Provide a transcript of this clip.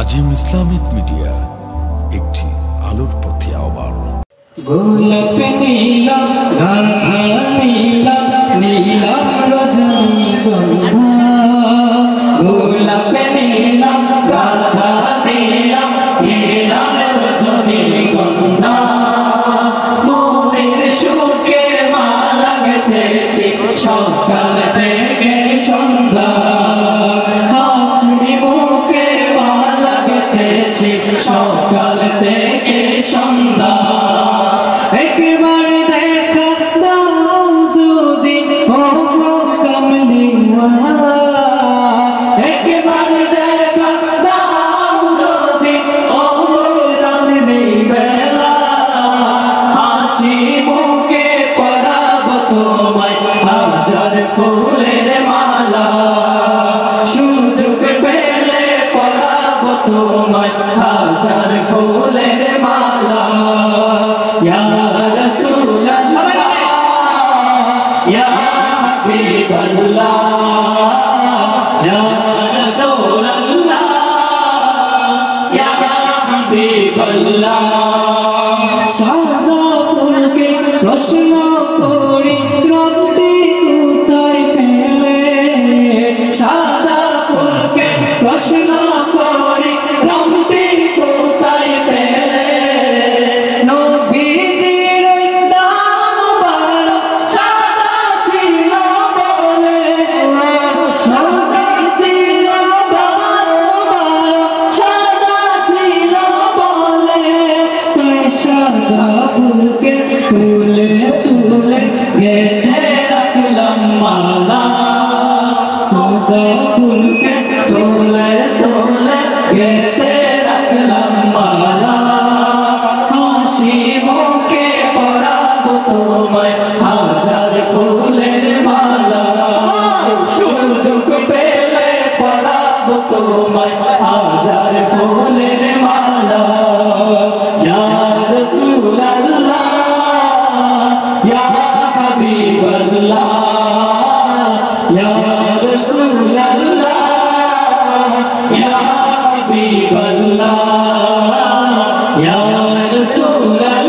আজিম Islamic media একটি আলোর পথে আহ্বান। গোলাপ নীলা গাধা নীলা নীলা ফুলের মালা, সুযোগ পেলে পরাব তোমায়। হাজার ফুলের মালা, ইয়া রাসূলুল্লাহ, ইয়া হাবিবাল্লাহ, ইয়া রাসূলুল্লাহ, ইয়া হাবিবাল্লাহ। সাদা ফুলকে প্রশ্ন ফুলকে তুলে তুলে গেঁথে রাখলাম মালা। সাদা ফুলকে তুলে তুলে গেঁথে রাখলাম মালা। হাসি মুখে পরাবো তোমায় হাজার ফুলের মালা। সুযোগ পেলে পরাবো তোমায় ইয়া রাসূলুল্লাহ